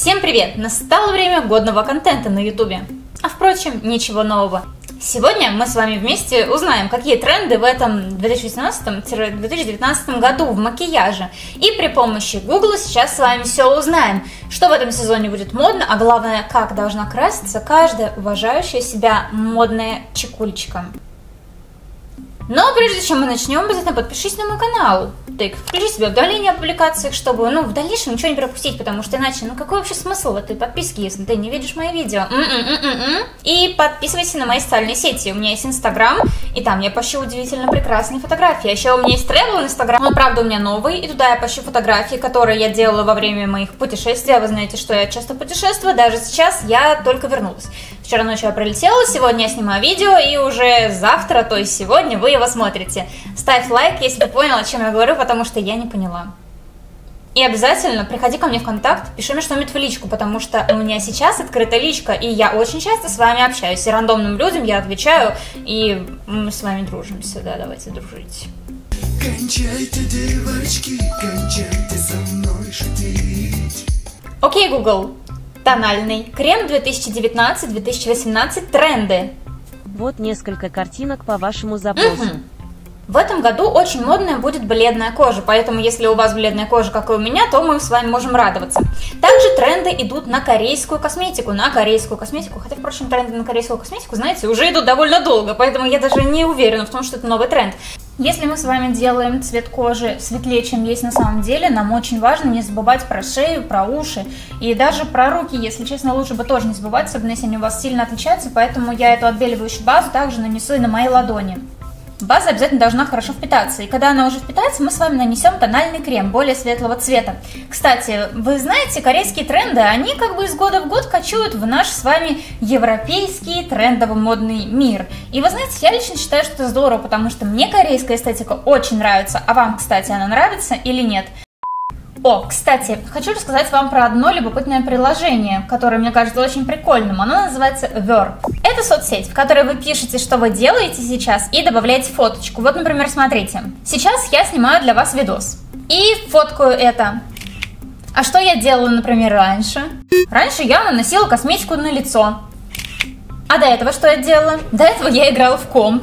Всем привет! Настало время годного контента на ютубе. А впрочем, ничего нового. Сегодня мы с вами вместе узнаем, какие тренды в этом 2018-2019 году в макияже. И при помощи Google сейчас с вами все узнаем, что в этом сезоне будет модно, а главное, как должна краситься каждая уважающая себя модная чекульчика. Но прежде чем мы начнем, обязательно подпишись на мой канал. Так, включи себе уведомления о публикациях, чтобы, ну, в дальнейшем ничего не пропустить, потому что иначе, ну, какой вообще смысл в этой подписке, если ты не видишь мои видео? М-м-м-м-м. И подписывайся на мои социальные сети. У меня есть Инстаграм, и там я пощу удивительно прекрасные фотографии. А еще у меня есть тревел Инстаграм, он, правда, у меня новый, и туда я пощу фотографии, которые я делала во время моих путешествий. А вы знаете, что я часто путешествую, даже сейчас я только вернулась. Вчера ночью я пролетела, сегодня я снимаю видео, и уже завтра, то есть сегодня, вы его смотрите. Ставь лайк, если ты понял, о чем я говорю, потому что я не поняла. И обязательно приходи ко мне в контакт, пиши мне что-нибудь в личку, потому что у меня сейчас открыта личка, и я очень часто с вами общаюсь, и рандомным людям я отвечаю, и мы с вами дружимся, да, давайте дружить. Кончайте, девочки, кончайте со мной шутить. Окей, Google, Тональный. Крем 2019-2018. Тренды. Вот несколько картинок по вашему запросу. Угу. В этом году очень модная будет бледная кожа, поэтому если у вас бледная кожа, как и у меня, то мы с вами можем радоваться. Также тренды идут на корейскую косметику, на корейскую косметику, хотя, впрочем, тренды на корейскую косметику, знаете, уже идут довольно долго, поэтому я даже не уверена в том, что это новый тренд. Если мы с вами делаем цвет кожи светлее, чем есть на самом деле, нам очень важно не забывать про шею, про уши и даже про руки, если честно, лучше бы тоже не забывать, особенно если они у вас сильно отличаются, поэтому я эту отбеливающую базу также нанесу и на мои ладони. База обязательно должна хорошо впитаться, и когда она уже впитается, мы с вами нанесем тональный крем более светлого цвета. Кстати, вы знаете, корейские тренды, они как бы из года в год кочуют в наш с вами европейский трендово-модный мир. И вы знаете, я лично считаю, что это здорово, потому что мне корейская эстетика очень нравится, а вам, кстати, она нравится или нет? О, кстати, хочу рассказать вам про одно любопытное приложение, которое мне кажется очень прикольным. Оно называется Ver. Это соцсеть, в которой вы пишете, что вы делаете сейчас, и добавляете фоточку. Вот, например, смотрите. Сейчас я снимаю для вас видос. И фоткаю это. А что я делала, например, раньше? Раньше я наносила косметику на лицо. А до этого что я делала? До этого я играла в комп.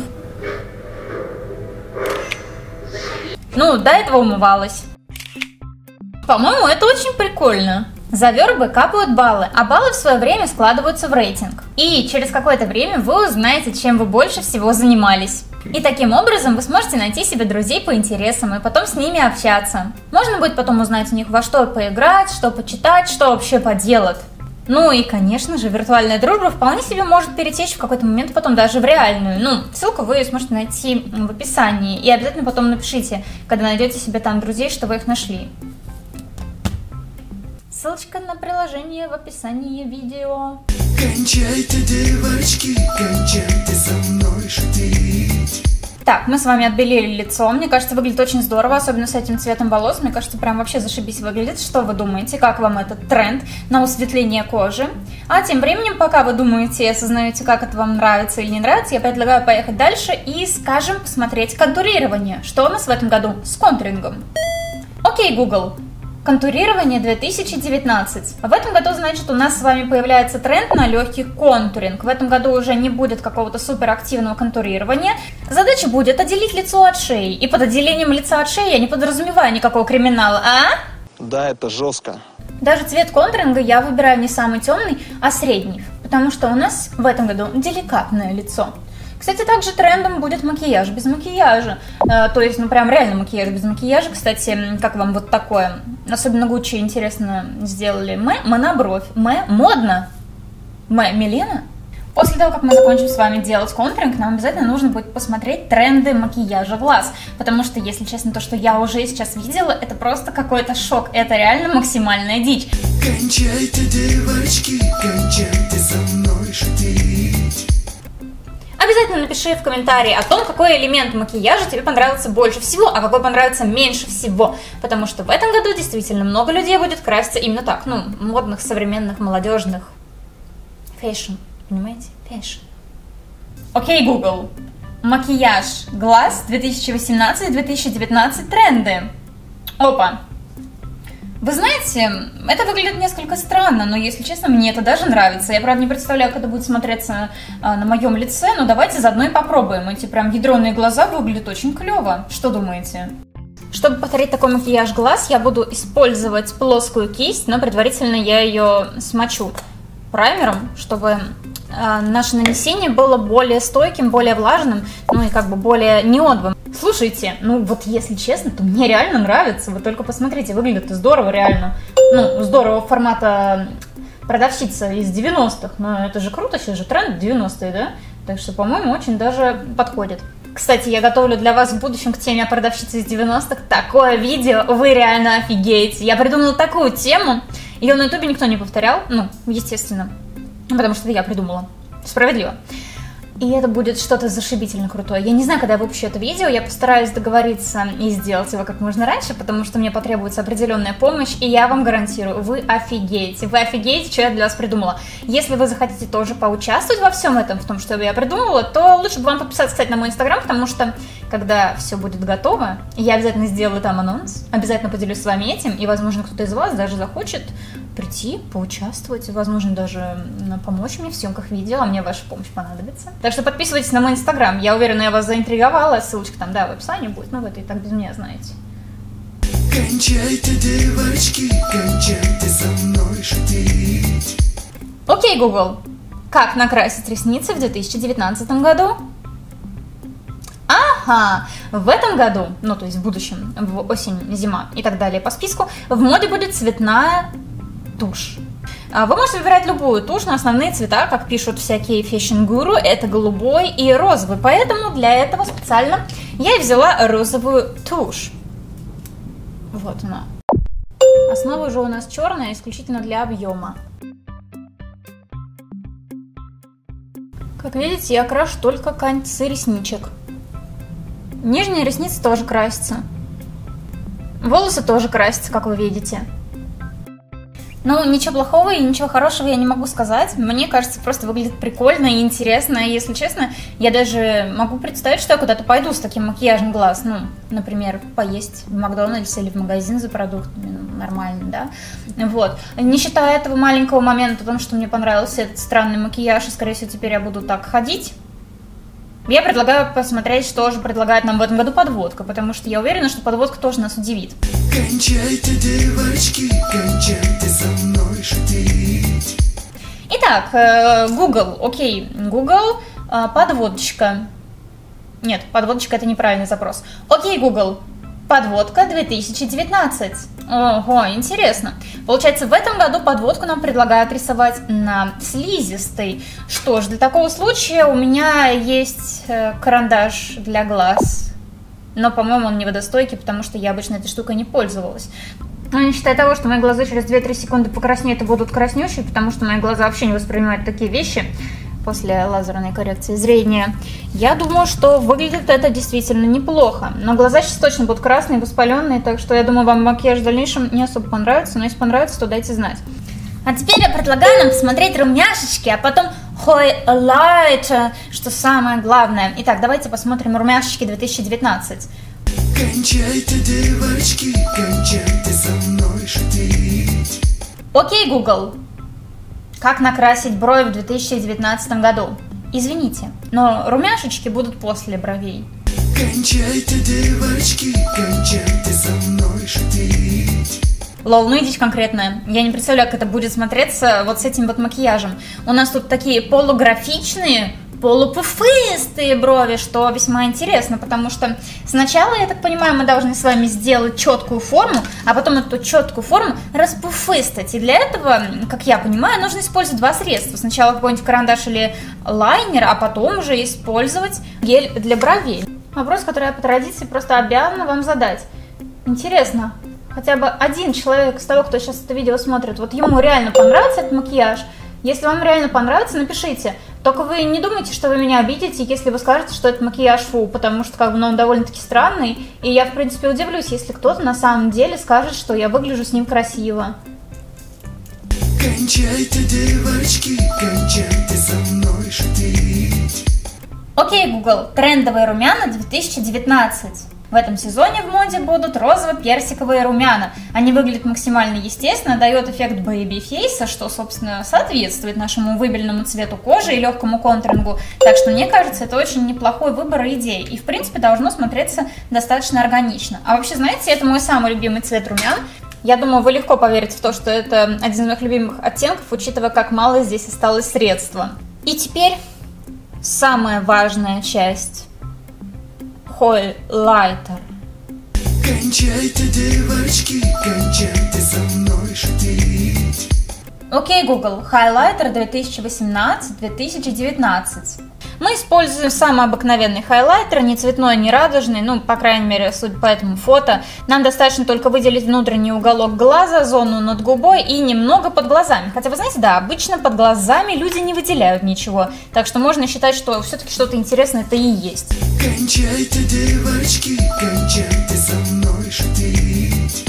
Ну, до этого умывалась. По-моему, это очень прикольно. За вербы капают баллы, а баллы в свое время складываются в рейтинг. И через какое-то время вы узнаете, чем вы больше всего занимались. И таким образом вы сможете найти себе друзей по интересам и потом с ними общаться. Можно будет потом узнать у них во что поиграть, что почитать, что вообще поделать. Ну и, конечно же, виртуальная дружба вполне себе может перетечь в какой-то момент потом даже в реальную. Ну, ссылку вы сможете найти в описании. И обязательно потом напишите, когда найдете себе там друзей, что вы их нашли. Ссылочка на приложение в описании видео. Кончайте, девочки, кончайте со мной шутить. Так, мы с вами отбелили лицо. Мне кажется, выглядит очень здорово, особенно с этим цветом волос. Мне кажется, прям вообще зашибись выглядит. Что вы думаете? Как вам этот тренд на усветление кожи? А тем временем, пока вы думаете и осознаете, как это вам нравится или не нравится, я предлагаю поехать дальше и, скажем, посмотреть контурирование. Что у нас в этом году с контурингом? Окей, Google, Контурирование 2019. В этом году, значит, у нас с вами появляется тренд на легкий контуринг. В этом году уже не будет какого-то суперактивного контурирования. Задача будет отделить лицо от шеи. И под отделением лица от шеи я не подразумеваю никакого криминала, а? Да, это жестко. Даже цвет контуринга я выбираю не самый темный, а средний. Потому что у нас в этом году деликатное лицо. Кстати, также трендом будет макияж без макияжа. Э, то есть, ну прям реально макияж без макияжа. Кстати, как вам вот такое? Особенно Гуччи интересно сделали. Мы, монобровь. Мы, модно. Мы, Милена. После того, как мы закончим с вами делать контуринг, нам обязательно нужно будет посмотреть тренды макияжа глаз. Потому что, если честно, то, что я уже сейчас видела, это просто какой-то шок. Это реально максимальная дичь. Кончайте, девочки, кончайте со мной шутить. Обязательно напиши в комментарии о том, какой элемент макияжа тебе понравился больше всего, а какой понравится меньше всего. Потому что в этом году действительно много людей будет краситься именно так. Ну, модных, современных, молодежных. Fashion. Понимаете? Fashion. Окей, Google. Макияж глаз 2018-2019 тренды. Опа. Вы знаете, это выглядит несколько странно, но, если честно, мне это даже нравится. Я, правда, не представляю, как это будет смотреться а, на моем лице, но давайте заодно и попробуем. Эти прям ядреные глаза выглядят очень клево. Что думаете? Чтобы повторить такой макияж глаз, я буду использовать плоскую кисть, но предварительно я ее смочу праймером, чтобы э, наше нанесение было более стойким, более влажным, ну и как бы более неодовым. Слушайте, ну вот если честно, то мне реально нравится. Вы только посмотрите, выглядит здорово реально. Ну, здорово формата продавщица из 90-х. Но это же круто, сейчас же тренд 90-е, да? Так что, по-моему, очень даже подходит. Кстати, я готовлю для вас в будущем к теме о продавщице из 90-х такое видео, вы реально офигеете. Я придумала такую тему, ее на ютубе никто не повторял, ну, естественно, потому что это я придумала. Справедливо. И это будет что-то зашибительно крутое. Я не знаю, когда я выпущу это видео, я постараюсь договориться и сделать его как можно раньше, потому что мне потребуется определенная помощь, и я вам гарантирую, вы офигеете. Вы офигеете, что я для вас придумала. Если вы захотите тоже поучаствовать во всем этом, в том, что я придумала, то лучше бы вам подписаться, кстати, на мой инстаграм, потому что, когда все будет готово, я обязательно сделаю там анонс, обязательно поделюсь с вами этим, и, возможно, кто-то из вас даже захочет прийти, поучаствовать, возможно, даже помочь мне в съемках видео, а мне ваша помощь понадобится. Так что подписывайтесь на мой инстаграм, я уверена, я вас заинтриговала, ссылочка там, да, в описании будет, но вы это и так без меня знаете. Кончайте, девочки, кончайте со мной шутить. Окей, Google, как накрасить ресницы в 2019 году? Ага, в этом году, ну то есть в будущем, в осень, зима и так далее по списку, в моде будет цветная тушь. А, вы можете выбирать любую тушь на основные цвета, как пишут всякие fashion-гуру, это голубой и розовый, поэтому для этого специально я и взяла розовую тушь. Вот она. Основа же у нас черная, исключительно для объема. Как видите, я крашу только концы ресничек. Нижние ресницы тоже красятся. Волосы тоже красятся, как вы видите. Ну, ничего плохого и ничего хорошего я не могу сказать. Мне кажется, просто выглядит прикольно и интересно. И, если честно, я даже могу представить, что я куда-то пойду с таким макияжем глаз. Ну, например, поесть в Макдональдс или в магазин за продуктами. Ну, нормально, да? Вот. Не считая этого маленького момента о что мне понравился этот странный макияж, и, скорее всего, теперь я буду так ходить, я предлагаю посмотреть, что же предлагает нам в этом году подводка, потому что я уверена, что подводка тоже нас удивит. Кончайте, девочки, кончайте со мной шутить. Итак, э, Google, окей, Google, э, подводочка. Нет, подводочка это неправильный запрос. Окей, Google, Подводка 2019. Ого, интересно. Получается, в этом году подводку нам предлагают рисовать на слизистой. Что ж, для такого случая у меня есть э, карандаш для глаз. Но, по-моему, он не водостойкий, потому что я обычно этой штукой не пользовалась. Но не считая того, что мои глаза через 2-3 секунды покраснеют и будут краснющие, потому что мои глаза вообще не воспринимают такие вещи, после лазерной коррекции зрения. Я думаю, что выглядит это действительно неплохо. Но глаза сейчас точно будут красные, воспаленные, так что я думаю, вам макияж в дальнейшем не особо понравится. Но если понравится, то дайте знать. А теперь я предлагаю нам посмотреть румяшечки, а потом highlight, что самое главное. Итак, давайте посмотрим румяшечки 2019. Кончайте, девочки, кончайте со мной шутить. Окей, Google, как накрасить брови в 2019 году? Извините, но румяшечки будут после бровей. Кончайте, девочки, кончайте со мной шутить. Лол, ну идите конкретно. Я не представляю, как это будет смотреться вот с этим вот макияжем. У нас тут такие полуграфичные, полупуфыстые брови, что весьма интересно, потому что сначала, я так понимаю, мы должны с вами сделать четкую форму, а потом эту четкую форму распуфыстать. И для этого, как я понимаю, нужно использовать два средства. Сначала какой-нибудь карандаш или лайнер, а потом уже использовать гель для бровей. Вопрос, который я по традиции просто обязана вам задать. Интересно, хотя бы один человек из того, кто сейчас это видео смотрит, вот ему реально понравится этот макияж? Если вам реально понравится, напишите. Только вы не думайте, что вы меня обидите, если вы скажете, что это макияж фу, потому что как бы ну, он довольно-таки странный. И я, в принципе, удивлюсь, если кто-то на самом деле скажет, что я выгляжу с ним красиво. Кончайте, девочки, кончайте со мной шутить. Okay, Google, трендовые румяна 2019. В этом сезоне в моде будут розово-персиковые румяна. Они выглядят максимально естественно, дает эффект baby face'а, что, собственно, соответствует нашему выбеленному цвету кожи и легкому контурингу. Так что, мне кажется, это очень неплохой выбор и идеи. И, в принципе, должно смотреться достаточно органично. А вообще, знаете, это мой самый любимый цвет румян. Я думаю, вы легко поверите в то, что это один из моих любимых оттенков, учитывая, как мало здесь осталось средства. И теперь самая важная часть. Хайлайтер. Кончайте, девочки, кончайте со мной шутить. Окей, Google, хайлайтер 2018-2019. Мы используем самый обыкновенный хайлайтер, не цветной, не радужный, ну, по крайней мере, судя по этому фото. Нам достаточно только выделить внутренний уголок глаза, зону над губой и немного под глазами. Хотя, вы знаете, да, обычно под глазами люди не выделяют ничего. Так что можно считать, что все-таки что-то интересное это и есть. Кончайте, девочки, кончайте со мной шутить.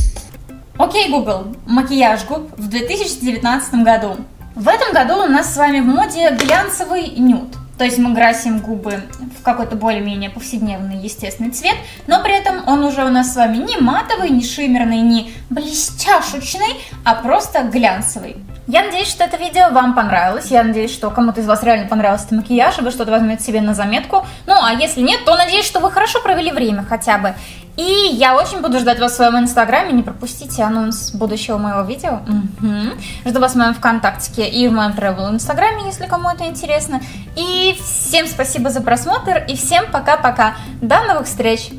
Окей, Google, макияж губ в 2019 году. В этом году у нас с вами в моде глянцевый нюд. То есть мы красим губы в какой-то более-менее повседневный естественный цвет, но при этом он уже у нас с вами не матовый, не шиммерный, не блестяшечный, а просто глянцевый. Я надеюсь, что это видео вам понравилось. Я надеюсь, что кому-то из вас реально понравился этот макияж, и вы что-то возьмете себе на заметку. Ну, а если нет, то надеюсь, что вы хорошо провели время хотя бы. И я очень буду ждать вас в своем инстаграме. Не пропустите анонс будущего моего видео. Угу. Жду вас в моем ВКонтакте и в моем travel инстаграме, если кому это интересно. И всем спасибо за просмотр. И всем пока-пока. До новых встреч!